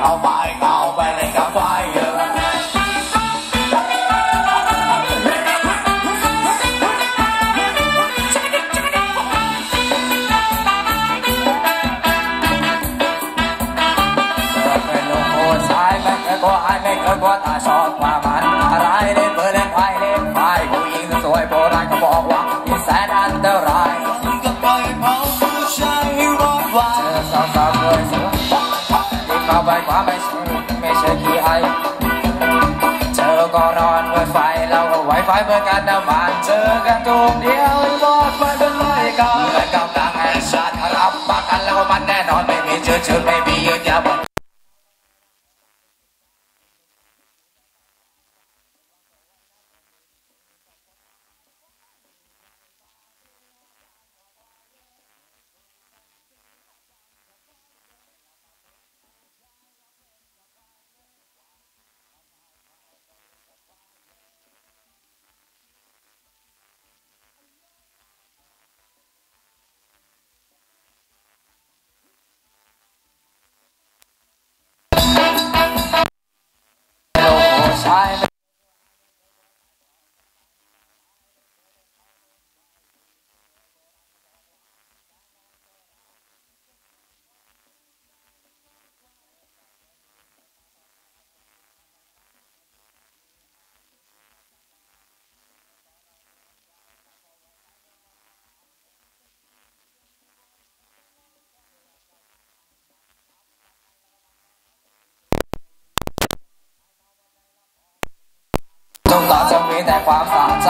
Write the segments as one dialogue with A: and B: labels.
A: เข้าไปเข้าไปเลยกับไฟเยอะเป็นลูกโคนสายไม่เคยกลัวอายไม่เคยกลัวตาชอบความมันอะไรเล่นเบอร์เล่นไพ่เล่นไพ่ผู้หญิงสวยโบราณเขาบอกว่า ไฟเมือกันนำมันเจอกันตรงเดียวหมดไปเป็นไร้อยเก้าและกำลังแห่งชาติรับประกันแล้วมันแน่นอนไม่มีเชื้อเชื่อไม่มียืนยัน มีแต่ความสะใจ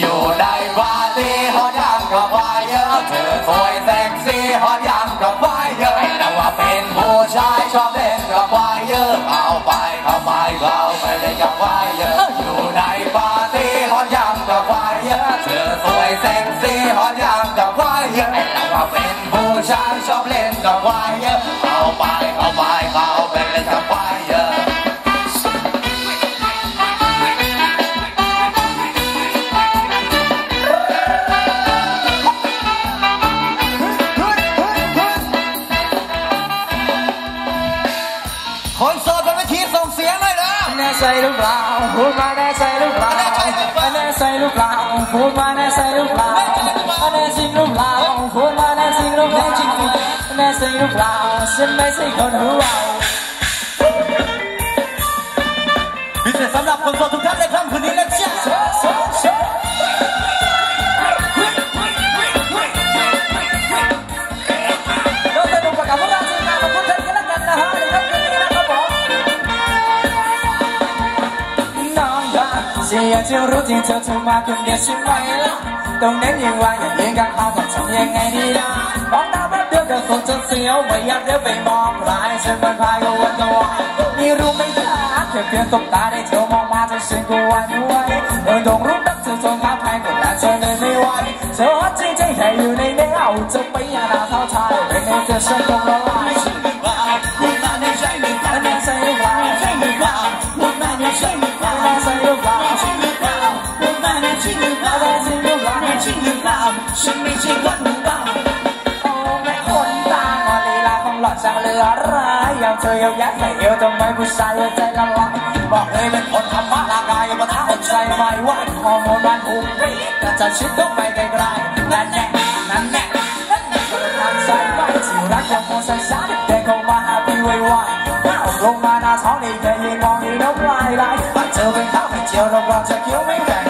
A: อยู่ในปาร์ตี้ฮอตยังกับวายเยอะเธอสวยเซ็กซี่ฮอตยังกับวายเยอะแต่ว่าเป็นผู้ชายชอบเล่นกับวายเยอะเอาไปเข้าไปเข้าไปเล่นกับวายเยอะอยู่ในปาร์ตี้ฮอตยังกับวายเยอะเธอสวยเซ็กซี่ฮอตยังกับวายเยอะแต่ว่าเป็นผู้ชายชอบเล่นกับวายเยอะเอาไปเข้าไปเข้าไปเล่นกับวายเยอะ พูดมาแน่ใจหรือเปล่าแน่ใจหรือเปล่าพูดมาแน่ใจหรือเปล่าแน่จริงหรือเปล่าพูดมาแน่จริงหรือเปล่าแน่ใจริงหรือเปล่าฉันไม่ใช่คนหัว
B: พิเศษสำหรับคนโสดทุกท่าน เสี
A: ยจะรู้จริงเธอถูกมาคนเดียวใช่ไหมล่ะต้องเน้นยังว่าอย่าเลี้ยงกันข้าวต้องทำยังไงดีนะมองหน้าแป๊บเดียวก็คงจะเสียวไม่อยากเดินไปมองใครฉันมันพายก็วันก็วายนี่รู้ไหมล่ะแค่เพียงตบตาได้เธอมองมาจนฉันก็หวันไหวเดินตรงรูปนักเธอจนขาแพงก็แต่เธอเลยไม่ไหวเธอฮอตจริงใจแค่อยู่ในเนื้อเอาจะไปอย่าดาวเท่าไทยเป็นไงเธอฉันคงละลาย
B: พูดมาในใจหรือเปล่า
A: แน่ใจหรือเปล่า
B: ใช่หรือเปล่าพูดมาในใจหรือเปล่า
A: แน่ใจหรือเปล่า
B: ในใจหรือเห
A: ลือเปล่า
B: ใช่หรือเปล่าฉันไม่ใช่คนหรือเปล่า
A: โอ้แม่คนตางอลีลาของหลอดช่างเหลือร้ายอย่างเธอเยายัดใส่เอวทำไมผู้ชายใจละลายบอกเลยเป็นคนธรรมะร่างกายมาท้าอดใจไม่ไหวฮอร์โมนมันพุ่งปรี๊ดแต่จะชิดต้องไปไกลๆนั่นแน่นั่นแน่นั่นแน่เธอทำใจไว้สิรักยังคงใส่ฉันเดินเขามาหาพี่ไวๆก้าวลงมาหน้าท้องนี่แค่ยืนมองอยู่น้ำลายไหลบัดเจอเป็นข้าวไม่เจียวเราบอกจะเคี้ยวไม่แข็ง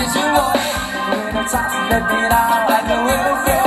B: Did
A: you know it? When I tossed the bit out like a little fish.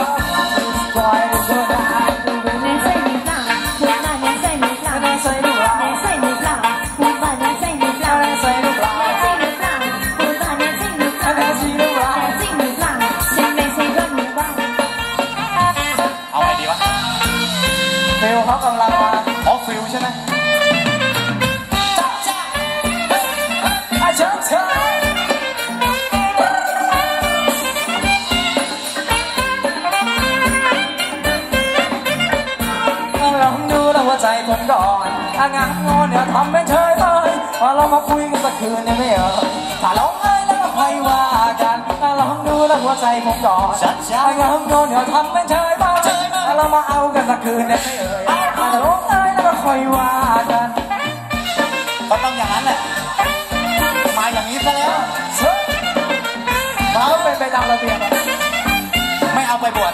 A: งานงอนเนี่ยทำไม่เฉยเลยมาเรามาคุยกันสักคืนเนี่ยไม่เอ่ยถ้าร้องไห้แล้วก็ไม่ว่ากันถ้าลองดูแล้วหัวใจผมดอกฉันชางานงอนเนี่ยทำไม่เฉยเลยมาเรามาเอากันสักคืนเนี่ยไม่เอ่ยถ้าร้องไห้แล้วก็ค่อยว่ากัน
B: ก็ต้องอย่างนั้นแหละมาอย่างนี้ซะแล้ว
A: เขาไปไปตามระเบียบ
B: ไม่เอาไปบวช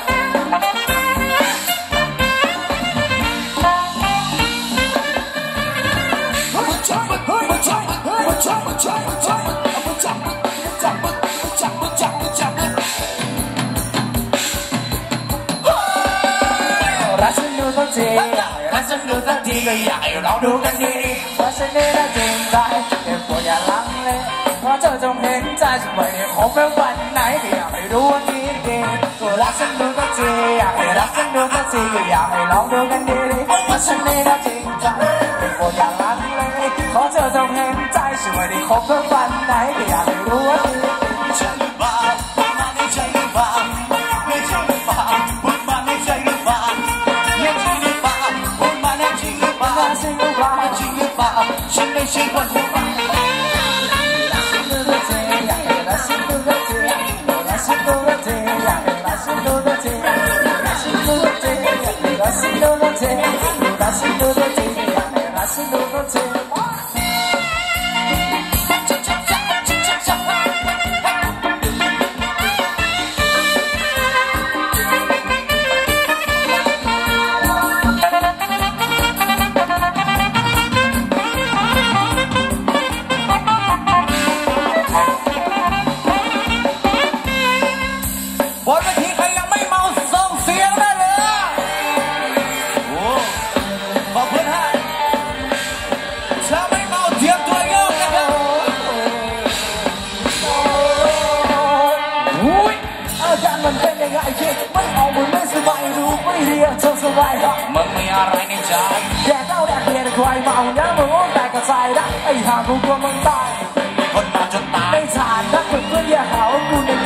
A: ฉันดูสักทีก็อยากให้ลองดูกันดีๆว่าฉันไม่ได้จริงใจแต่ปวดอย่าลังเลเพราะเธอจงเห็นใจฉันไม่ได้พบเป็วันไหนที่อยากให้รู้ว่านี้ดีก็รักฉันดูสักทีอยากให้รักฉันดูสักทีก็อยากให้ลองดูกันดีๆว่าฉันไม่ได้จริงใจแต่ปวดอย่าลังเลเพรเธอจงเห็นใจฉันไม่ได้พบเป็วันไหนที่อยากให้รู้ว่านี้ดี
B: 花心花几月花谁没谁欢谁 นเวทีใครยังไม่เมาส่งเสียงได้เลยโอ้ขอบคุณฮะถ้าไม่เมาเตรียมตัวโยกนะครั
A: อุ้ยอาการมันเป็นยังไงเช็ไม่ออกมันไม่สบายรู้ไม่เรียกเธอสบายหร
B: มันมีอะไรในใจ
A: แดกเล่าแดกเบียร์ใครเมาเนี้ยมึงแตกกระจายนะไอ้ห่ากูกลัวมึงตาย
B: คนมาจนตาย
A: ไม่ทานถ้าเพื่อนเพื่อนอย่าหาว่ากูเนี่
B: ย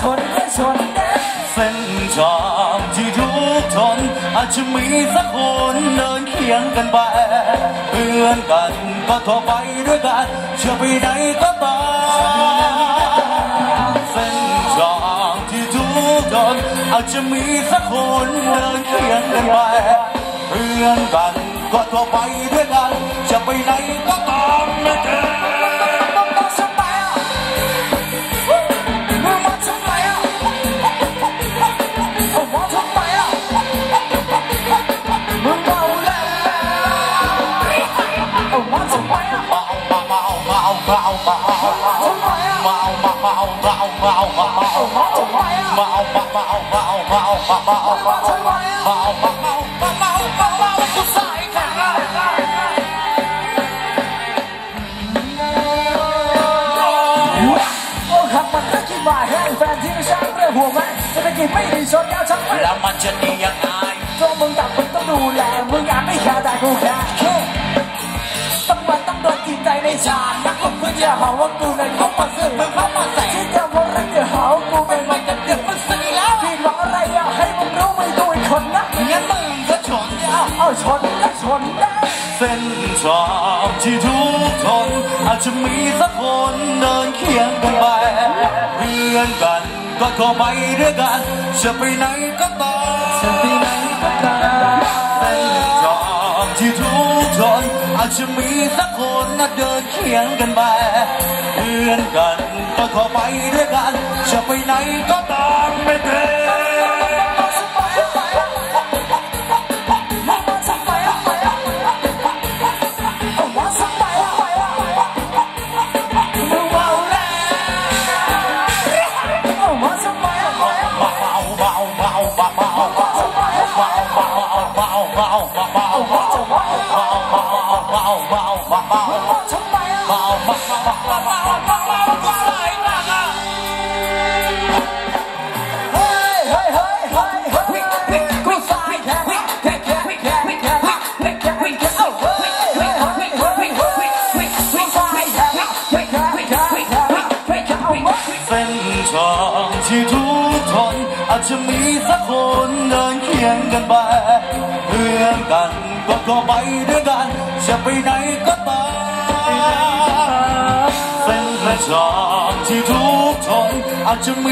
A: ทนได้ทน
B: เส้นทางที่ทุกทนอาจจะมีสักคนเดินเคียงกันไปเพื่อนกันก็ทั่วไปด้วยกันเะไปไหนก็ตามเส้นทางที่ทุกทนอาจจะมีสักคนเดินเคียงกันไปเพื่อนกันก็ท่วไปด้วยกันจะไปไหนก็ตาม
A: แล้วมันจะดียังไงตัวมึงตักมึงต้องดูแลมึงอาจไม่แคร์แต่กูแคร์ต้องมันต้องโดนกินใจในชาติ จะหาว่ากูนั้นเขามาซื้อมึงเขามาใส่ที่จะว่าอะจะหาว่ากูเป็นมันจะเดือดมันสีแล้วที่มาอะไรอยากให้มึงรู้ไม่ด้วยคนนะ
B: งั้นมึงก็ชนเอา
A: เอาชนก็ชนได้
B: เส้นทางที่ทุกทนอาจจะมีสักคนเดินเคียงกันไปเพื่อนกันก็ขอไปด้วยกันจะไปไหนก็ตาม
A: จะไปไหนก็ตาม
B: เส้นทางที่ทุก จนอาจจะมีสักคนนะเดินเคียงกันไปเพื่อนกันก็ขอไปด้วยกัน จะไปไหนก็
A: 分床居住。า
B: กจะมีสักคนเดินเคียงกันไปเพื่อนกันก็ก็ไปด้วยกัน จะไปไหนก็ตามเป็นพระจอมที่ทุกทนอาจจะมี